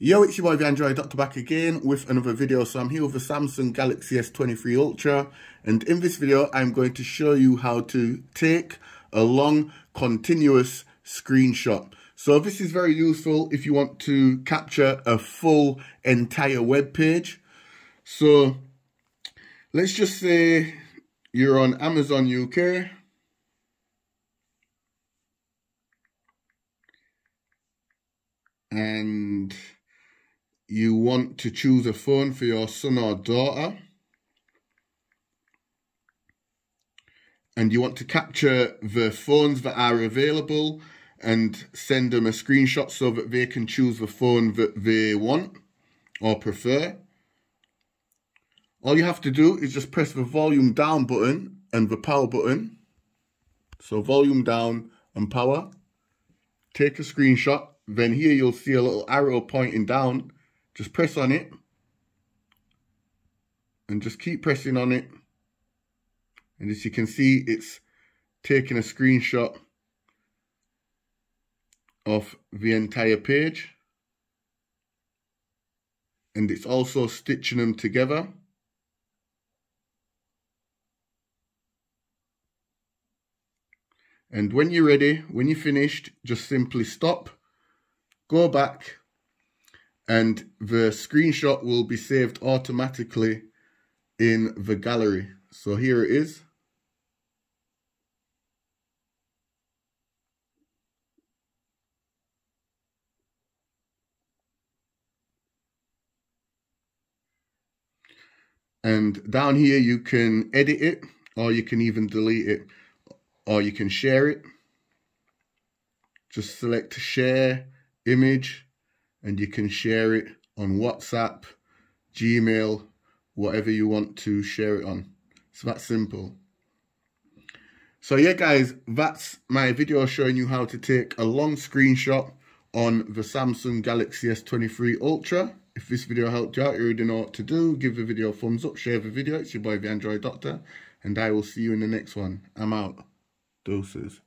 Yo, it's your boy the Android Doctor back again with another video. So I'm here with the Samsung Galaxy S23 Ultra and in this video I'm going to show you how to take a long continuous screenshot. So this is very useful if you want to capture a full entire web page. So let's just say you're on Amazon UK and you want to choose a phone for your son or daughter and you want to capture the phones that are available and send them a screenshot so that they can choose the phone that they want or prefer. All you have to do is just press the volume down button and the power button. So volume down and power. Take a screenshot. Then here you'll see a little arrow pointing down just press on it and just keep pressing on it. And as you can see, it's taking a screenshot of the entire page. And it's also stitching them together. And when you're ready, when you're finished, just simply stop, go back, and the screenshot will be saved automatically in the gallery. So here it is. And down here you can edit it or you can even delete it or you can share it. Just select share image and you can share it on WhatsApp, Gmail, whatever you want to share it on. It's that simple. So yeah guys, that's my video showing you how to take a long screenshot on the Samsung Galaxy S23 Ultra. If this video helped you out, you already know what to do. Give the video a thumbs up, share the video. It's your boy, the Android Doctor. And I will see you in the next one. I'm out. Doses.